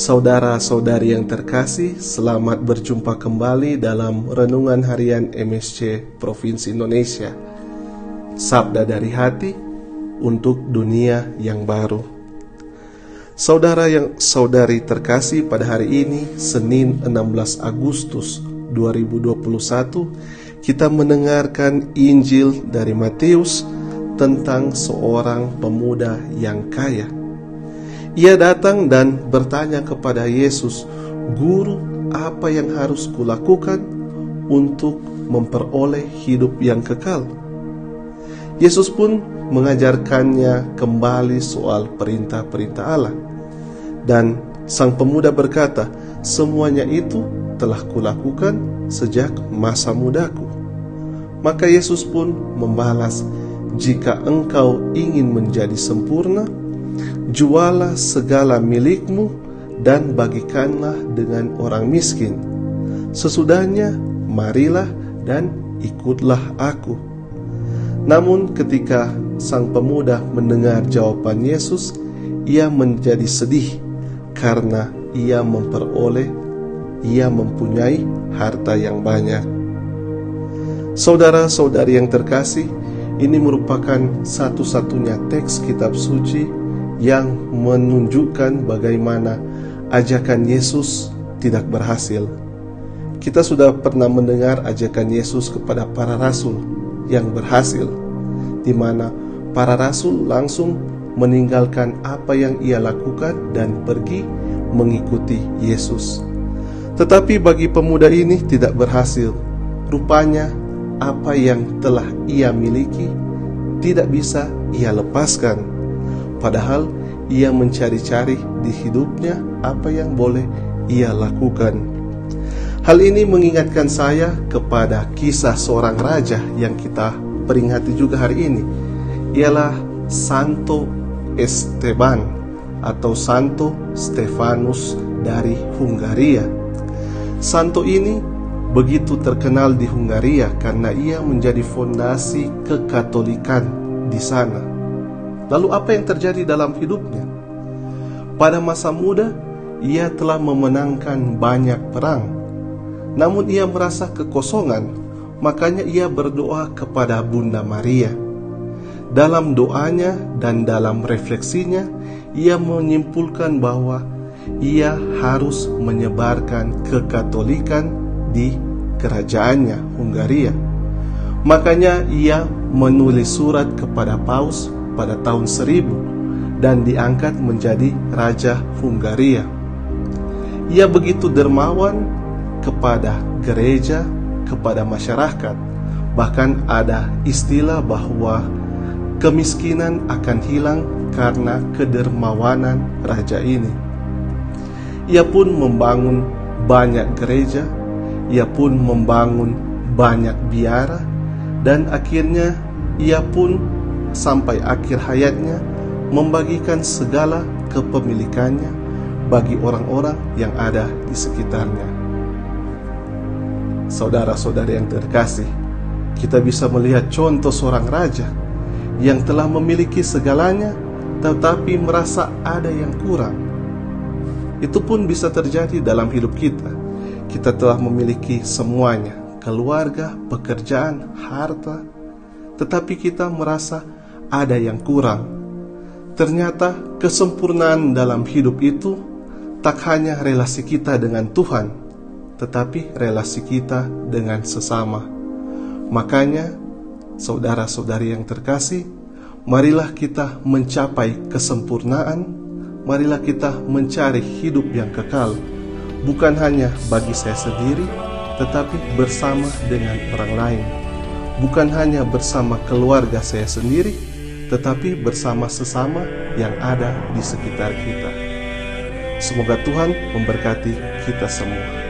Saudara-saudari yang terkasih, selamat berjumpa kembali dalam Renungan Harian MSC Provinsi Indonesia. Sabda dari hati untuk dunia yang baru. Saudara yang saudari terkasih pada hari ini, Senin 16 Agustus 2021, kita mendengarkan Injil dari Matius tentang seorang pemuda yang kaya ia datang dan bertanya kepada Yesus, "Guru, apa yang harus kulakukan untuk memperoleh hidup yang kekal?" Yesus pun mengajarkannya kembali soal perintah-perintah Allah. Dan sang pemuda berkata, "Semuanya itu telah kulakukan sejak masa mudaku." Maka Yesus pun membalas, "Jika engkau ingin menjadi sempurna, jualah segala milikmu dan bagikanlah dengan orang miskin. Sesudahnya, marilah dan ikutlah aku. Namun, ketika sang pemuda mendengar jawaban Yesus, ia menjadi sedih karena ia memperoleh, ia mempunyai harta yang banyak. Saudara-saudari yang terkasih, ini merupakan satu-satunya teks kitab suci yang menunjukkan bagaimana ajakan Yesus tidak berhasil. Kita sudah pernah mendengar ajakan Yesus kepada para rasul yang berhasil, di mana para rasul langsung meninggalkan apa yang ia lakukan dan pergi mengikuti Yesus. Tetapi bagi pemuda ini tidak berhasil. Rupanya apa yang telah ia miliki tidak bisa ia lepaskan Padahal ia mencari-cari di hidupnya apa yang boleh ia lakukan. Hal ini mengingatkan saya kepada kisah seorang raja yang kita peringati juga hari ini. Ialah Santo Esteban atau Santo Stefanus dari Hungaria. Santo ini begitu terkenal di Hungaria karena ia menjadi fondasi kekatolikan di sana. Lalu apa yang terjadi dalam hidupnya? Pada masa muda, ia telah memenangkan banyak perang. Namun ia merasa kekosongan, makanya ia berdoa kepada Bunda Maria. Dalam doanya dan dalam refleksinya, ia menyimpulkan bahwa ia harus menyebarkan kekatolikan di kerajaannya Hungaria. Makanya ia menulis surat kepada Paus pada tahun 1000 dan diangkat menjadi Raja Hungaria. Ia begitu dermawan kepada gereja, kepada masyarakat. Bahkan ada istilah bahwa kemiskinan akan hilang karena kedermawanan raja ini. Ia pun membangun banyak gereja, ia pun membangun banyak biara, dan akhirnya ia pun sampai akhir hayatnya membagikan segala kepemilikannya bagi orang-orang yang ada di sekitarnya. Saudara-saudari yang terkasih, kita bisa melihat contoh seorang raja yang telah memiliki segalanya tetapi merasa ada yang kurang. Itu pun bisa terjadi dalam hidup kita. Kita telah memiliki semuanya, keluarga, pekerjaan, harta, tetapi kita merasa ada yang kurang. Ternyata kesempurnaan dalam hidup itu tak hanya relasi kita dengan Tuhan, tetapi relasi kita dengan sesama. Makanya, saudara-saudari yang terkasih, marilah kita mencapai kesempurnaan, marilah kita mencari hidup yang kekal, bukan hanya bagi saya sendiri, tetapi bersama dengan orang lain. Bukan hanya bersama keluarga saya sendiri, tetapi bersama sesama yang ada di sekitar kita. Semoga Tuhan memberkati kita semua.